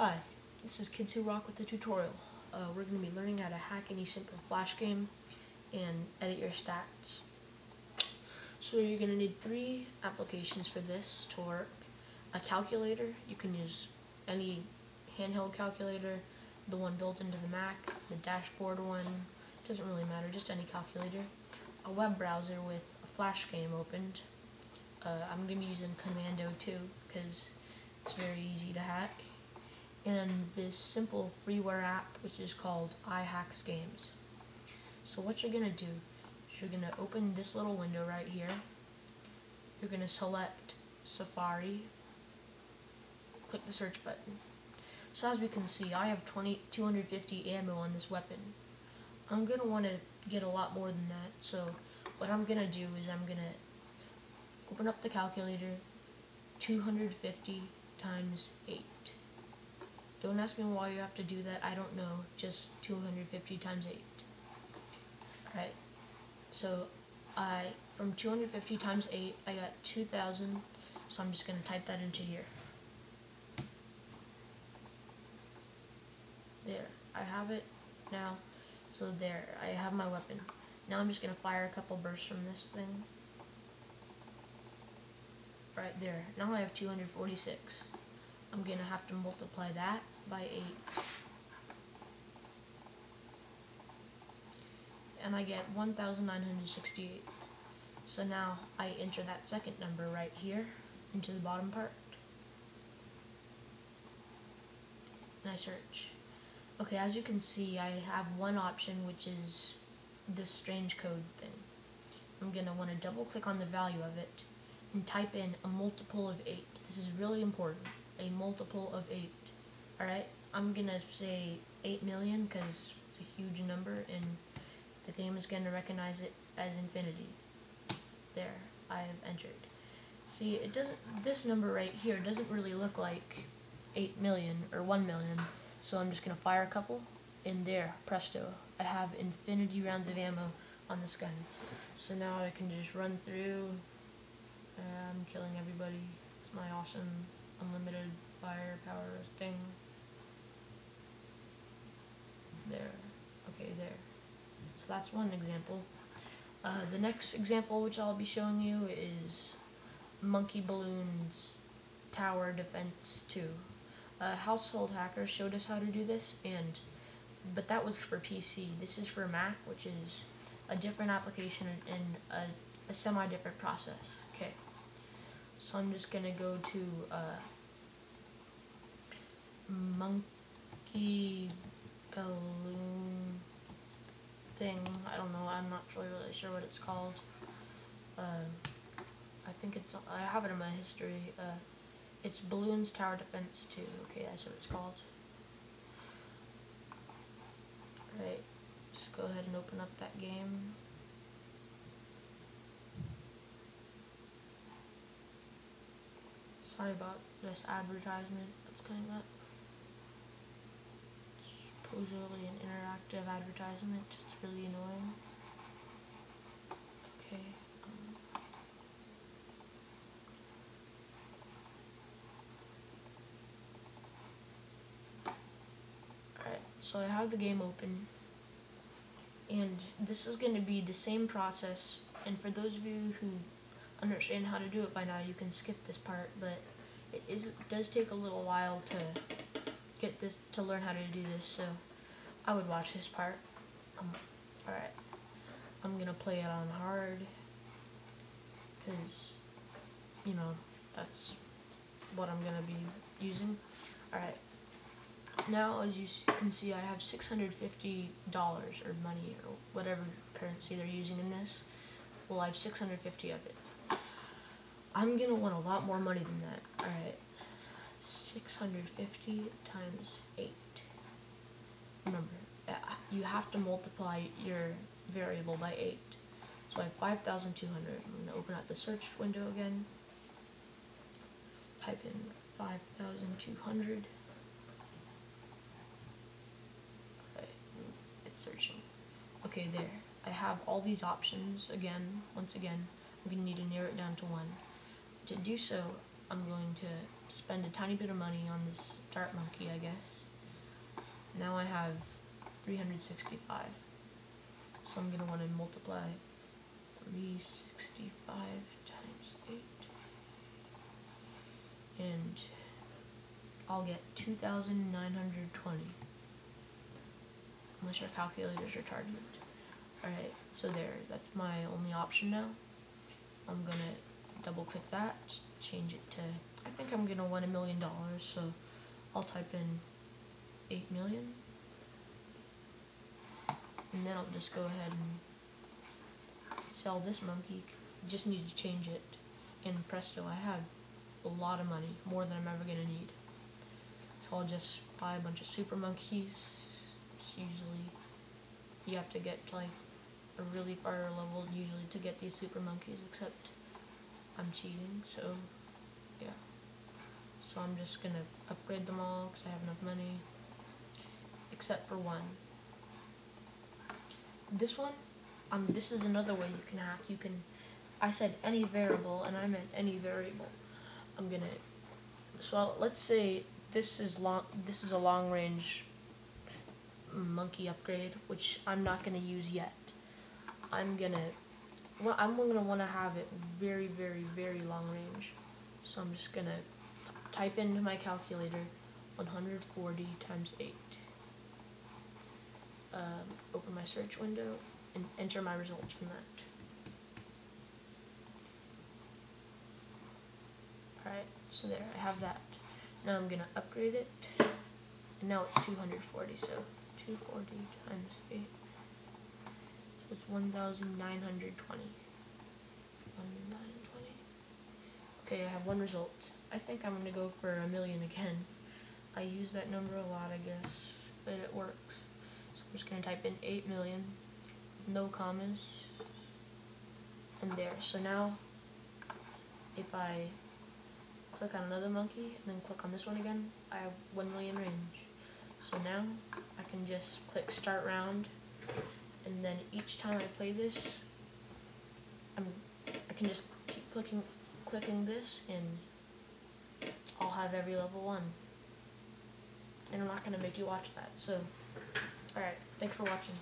Hi, this is Kids Who Rock with the tutorial. Uh, we're going to be learning how to hack any simple flash game and edit your stats. So you're going to need three applications for this to work. A calculator, you can use any handheld calculator, the one built into the Mac, the dashboard one, doesn't really matter, just any calculator. A web browser with a flash game opened. Uh, I'm going to be using Commando 2 because it's very easy to hack and this simple freeware app which is called iHaxGamez. So what you're going to do is you're going to open this little window right here. You're going to select Safari, click the search button. So as we can see, I have 20, 250 ammo on this weapon. I'm going to want to get a lot more than that, so what I'm going to do is I'm going to open up the calculator, 250 times 8. Don't ask me why you have to do that. I don't know. Just 250 times 8. Right. So I from 250 times 8, I got 2,000. So I'm just going to type that into here. There. I have it now. So there. I have my weapon. Now I'm just going to fire a couple bursts from this thing. Right there. Now I have 246. I'm going to have to multiply that by 8. And I get 1,968. So now I enter that second number right here into the bottom part. And I search. Okay, as you can see, I have one option, which is this strange code thing. I'm going to want to double click on the value of it and type in a multiple of 8. This is really important a multiple of 8. Alright, I'm gonna say 8 million because it's a huge number and the game is gonna recognize it as infinity. There, I have entered. See, it doesn't, this number right here doesn't really look like 8 million or 1 million, so I'm just gonna fire a couple, and there, presto, I have infinity rounds of ammo on this gun. So now I can just run through, I'm killing everybody, it's my awesome unlimited firepower thing. There. Okay, there. So that's one example. Uh, the next example which I'll be showing you is Monkey Balloons Tower Defense 2. A household hacker showed us how to do this, and but that was for PC. This is for Mac, which is a different application and a, a semi-different process. Okay. So I'm just gonna go to uh, monkey balloon thing. I don't know. I'm not really really sure what it's called. Uh, I think it's. I have it in my history. Uh, it's Balloons Tower Defense 2. Okay, that's what it's called. Right. Just go ahead and open up that game. Sorry about this advertisement that's coming up. It's Supposedly an interactive advertisement. It's really annoying. Okay. Um, Alright, so I have the game open. And this is going to be the same process. And for those of you who understand how to do it by now, you can skip this part, but it is it does take a little while to get this to learn how to do this. So I would watch this part. Um, all right, I'm gonna play it on hard because you know that's what I'm gonna be using. All right. Now, as you can see, I have $650 or money or whatever currency they're using in this. Well, I have 650 of it. I'm gonna want a lot more money than that. Alright. 650 times 8. Remember, uh, you have to multiply your variable by 8. So I have 5,200. I'm going to open up the search window again. Type in 5,200. Okay, it's searching. Okay, there. I have all these options again, once again. I'm going to need to narrow it down to one. To do so, I'm going to spend a tiny bit of money on this dart monkey. I guess. Now I have 365. So I'm going to want to multiply 365 times 8. And I'll get 2,920. Unless your calculator's retarded. Alright, so there, that's my only option now. I'm gonna double click that, change it to, I think I'm gonna want a million dollars, so I'll type in 8 million. And then I'll just go ahead and sell this monkey, just need to change it. And presto, I have a lot of money, more than I'm ever gonna need. So I'll just buy a bunch of super monkeys. It's usually, you have to get to like a really far level usually to get these super monkeys, except I'm cheating, so yeah. So I'm just gonna upgrade them all because I have enough money, except for one. This one, um, this is another way you can hack. You can, I said any variable, and I meant any variable. I'm gonna, so let's say this is long, this is a long range monkey upgrade, which I'm not gonna use yet. I'm gonna, well, I'm gonna wanna have it very, very, very long range. So I'm just gonna type into my calculator 140 times 8. Um, open my search window and enter my results from that. Alright, so there, I have that. Now I'm gonna upgrade it, and now it's 240, so 240 times 8. It's 1,920. 1,920. Okay, I have one result. I think I'm gonna go for a million again. I use that number a lot, I guess, but it works. So I'm just gonna type in 8 million, no commas, and there. So now, if I click on another monkey, and then click on this one again, I have 1 million range. So now, I can just click start round, and then each time I play this, I'm, I can just keep clicking, clicking this, and I'll have every level one. And I'm not going to make you watch that, so, alright, thanks for watching.